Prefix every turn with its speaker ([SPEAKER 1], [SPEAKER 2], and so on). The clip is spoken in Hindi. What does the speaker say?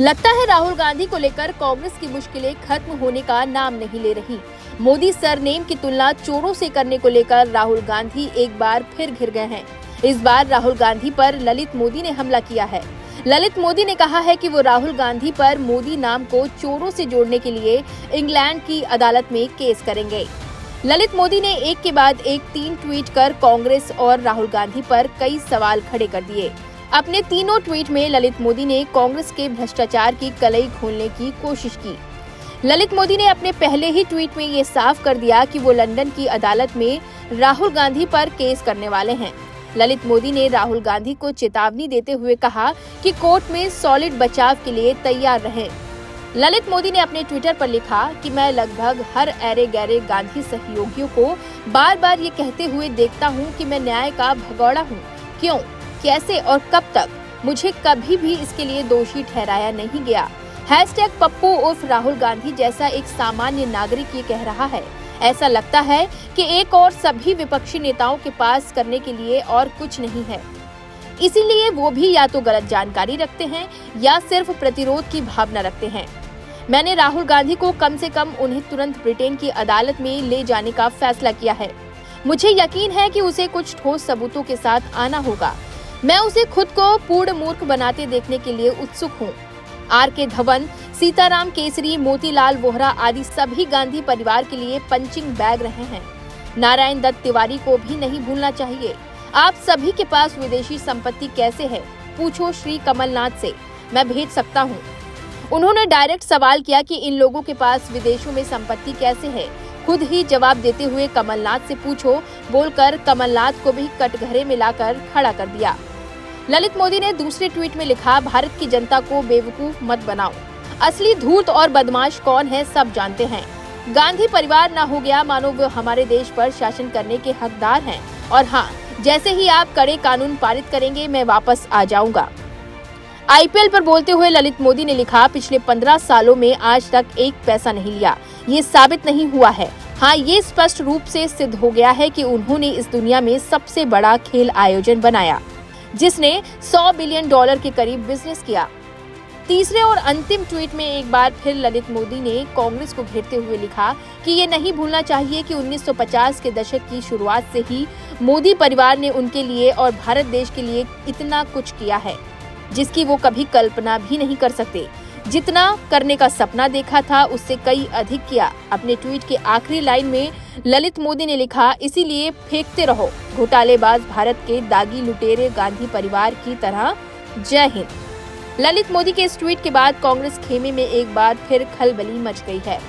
[SPEAKER 1] लगता है राहुल गांधी को लेकर कांग्रेस की मुश्किलें खत्म होने का नाम नहीं ले रही। मोदी सरनेम की तुलना चोरों से करने को लेकर राहुल गांधी एक बार फिर घिर गए हैं। इस बार राहुल गांधी पर ललित मोदी ने हमला किया है। ललित मोदी ने कहा है कि वो राहुल गांधी पर मोदी नाम को चोरों से जोड़ने के लिए इंग्लैंड की अदालत में केस करेंगे। ललित मोदी ने एक के बाद एक तीन ट्वीट कर कांग्रेस और राहुल गांधी पर कई सवाल खड़े कर दिए। अपने तीनों ट्वीट में ललित मोदी ने कांग्रेस के भ्रष्टाचार की कलई खोलने की कोशिश की। ललित मोदी ने अपने पहले ही ट्वीट में ये साफ़ कर दिया कि वो लंदन की अदालत में राहुल गांधी पर केस करने वाले हैं। ललित मोदी ने राहुल गांधी को चेतावनी देते हुए कहा कि कोर्ट में सॉलिड बचाव के लिए तैयार रहें। ललित मोदी ने अपने ट्विटर पर लिखा कि मैं लगभग हर एरे गहरे गांधी सहयोगियों को बार बार ये कहते हुए देखता हूँ कि मैं न्याय का भगौड़ा हूँ। क्यों? कैसे और कब तक? मुझे कभी भी इसके लिए दोषी ठहराया नहीं गया। हैशटैग पप्पू उर्फ़ राहुल गांधी जैसा एक सामान्य नागरिक ये कह रहा है। ऐसा लगता है कि एक और सभी विपक्षी नेताओं के पास करने के लिए और कुछ नहीं है। इसीलिए वो भी या तो गलत जानकारी रखते हैं या सिर्फ़ प्रतिरोध की भावना रखते हैं। मैंने राहुल गांधी को कम से कम उन्हें तुरंत ब्रिटेन की अदालत में ले जाने का फैसला किया है। मुझे यकीन है कि उसे कुछ ठोस सबूतों के साथ आना होगा। मैं उसे खुद को पूर्ण मूर्ख बनाते देखने के लिए उत्सुक हूँ। आर के धवन, सीताराम केसरी, मोतीलाल वोहरा आदि सभी गांधी परिवार के लिए पंचिंग बैग रहे हैं। नारायण दत्त तिवारी को भी नहीं भूलना चाहिए। आप सभी के पास विदेशी संपत्ति कैसे है? पूछो श्री कमलनाथ से। मैं भेज सकता हूँ। उन्होंने डायरेक्ट सवाल किया कि इन लोगों के पास विदेशों में संपत्ति कैसे है। खुद ही जवाब देते हुए कमलनाथ से पूछो, बोलकर कमलनाथ को भी कटघरे में लाकर खड़ा कर दिया। ललित मोदी ने दूसरे ट्वीट में लिखा, भारत की जनता को बेवकूफ़ मत बनाओ। असली धूर्त और बदमाश कौन है, सब जानते हैं। गांधी परिवार न हो गया मानो वो हमारे देश पर शासन करने के हकदार हैं। और हाँ जैसे ही आप कड़े कानून पारित करेंगे, मैं वापस आ जाऊँगा। आईपीएल पर बोलते हुए ललित मोदी ने लिखा, पिछले पंद्रह सालों में आज तक एक पैसा नहीं लिया। ये साबित नहीं हुआ है। हाँ ये स्पष्ट रूप से सिद्ध हो गया है कि उन्होंने इस दुनिया में सबसे बड़ा खेल आयोजन बनाया। जिसने 100 बिलियन डॉलर के करीब बिज़नेस किया। तीसरे और अंतिम ट्वीट में एक बार फिर ललित मोदी ने कांग्रेस को घेरते हुए लिखा कि ये नहीं भूलना चाहिए कि 1950 के दशक की शुरुआत से ही मोदी परिवार ने उनके लिए और भारत देश के लिए इतना कुछ किया है, जिसकी वो कभी कल्पना भी नहीं कर सकते। जितना करने का सपना देखा था, उससे कई अधिक किया। अपने ट्वीट के आखिरी लाइन में ललित मोदी ने लिखा, इसीलिए फेंकते रहो। घोटालेबाज भारत के दागी लुटेरे गांधी परिवार की तरह। जय हिंद। ललित मोदी के इस ट्वीट के बाद कांग्रेस खेमे में एक बार फिर खलबली मच गई है।